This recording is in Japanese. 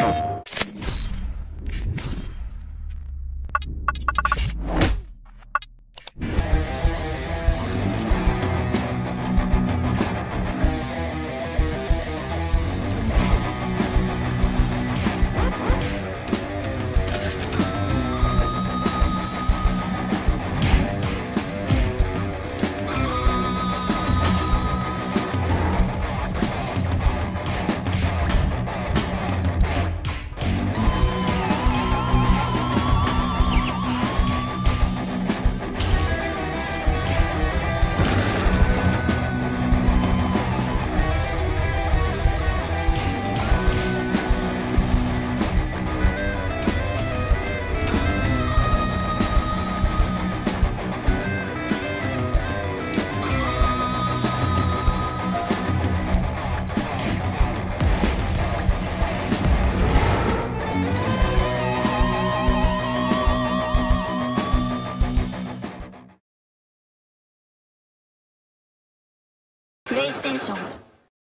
Oh. プレイステーション。